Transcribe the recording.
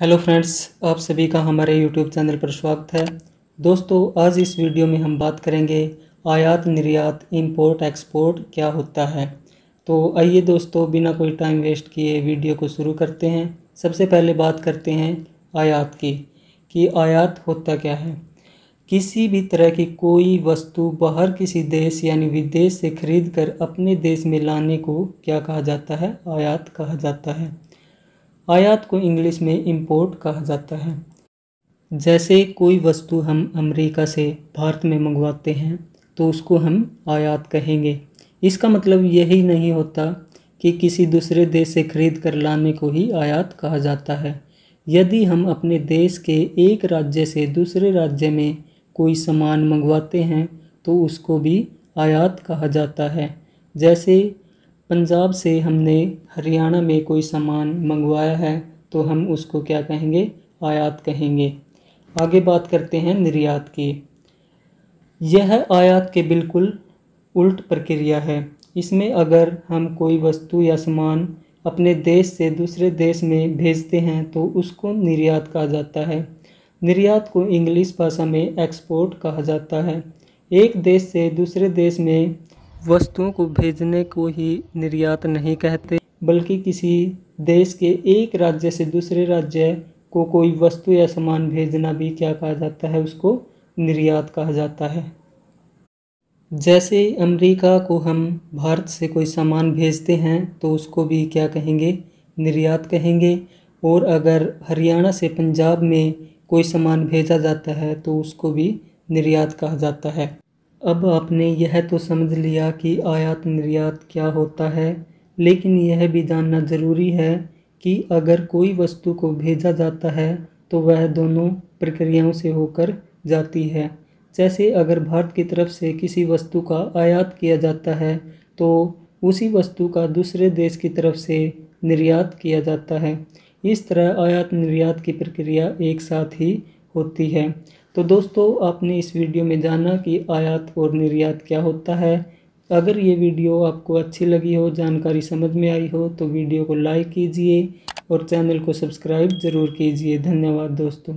Hello friends, आप सभी का हमारे यूट्यूब चैनल पर स्वागत है। दोस्तों, आज इस वीडियो में हम बात करेंगे आयात निर्यात इंपोर्ट एक्सपोर्ट क्या होता है। तो आइए दोस्तों, बिना कोई टाइम वेस्ट किए वीडियो को शुरू करते हैं। सबसे पहले बात करते हैं आयात की, कि आयात होता क्या है। किसी भी तरह की कोई वस्तु बाहर किसी देश यानी विदेश से खरीद कर अपने देश में लाने को क्या कहा जाता है? आयात कहा जाता है। आयात को इंग्लिश में इंपोर्ट कहा जाता है। जैसे कोई वस्तु हम अमेरिका से भारत में मंगवाते हैं तो उसको हम आयात कहेंगे। इसका मतलब यही नहीं होता कि किसी दूसरे देश से खरीद कर लाने को ही आयात कहा जाता है। यदि हम अपने देश के एक राज्य से दूसरे राज्य में कोई सामान मंगवाते हैं तो उसको भी आयात कहा जाता है। जैसे पंजाब से हमने हरियाणा में कोई सामान मंगवाया है तो हम उसको क्या कहेंगे? आयात कहेंगे। आगे बात करते हैं निर्यात की। यह आयात के बिल्कुल उल्ट प्रक्रिया है। इसमें अगर हम कोई वस्तु या सामान अपने देश से दूसरे देश में भेजते हैं तो उसको निर्यात कहा जाता है। निर्यात को इंग्लिश भाषा में एक्सपोर्ट कहा जाता है। एक देश से दूसरे देश में वस्तुओं को भेजने को ही निर्यात नहीं कहते, बल्कि किसी देश के एक राज्य से दूसरे राज्य को कोई वस्तु या सामान भेजना भी क्या कहा जाता है, उसको निर्यात कहा जाता है। जैसे अमेरिका को हम भारत से कोई सामान भेजते हैं तो उसको भी क्या कहेंगे? निर्यात कहेंगे। और अगर हरियाणा से पंजाब में कोई सामान भेजा जाता है तो उसको भी निर्यात कहा जाता है। अब आपने यह तो समझ लिया कि आयात निर्यात क्या होता है, लेकिन यह भी जानना ज़रूरी है कि अगर कोई वस्तु को भेजा जाता है तो वह दोनों प्रक्रियाओं से होकर जाती है। जैसे अगर भारत की तरफ़ से किसी वस्तु का आयात किया जाता है तो उसी वस्तु का दूसरे देश की तरफ़ से निर्यात किया जाता है। इस तरह आयात निर्यात की प्रक्रिया एक साथ ही होती है। तो दोस्तों, आपने इस वीडियो में जाना कि आयात और निर्यात क्या होता है। अगर ये वीडियो आपको अच्छी लगी हो, जानकारी समझ में आई हो तो वीडियो को लाइक कीजिए और चैनल को सब्सक्राइब ज़रूर कीजिए। धन्यवाद दोस्तों।